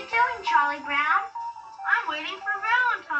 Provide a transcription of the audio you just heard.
you doing, Charlie Brown? I'm waiting for Valentine.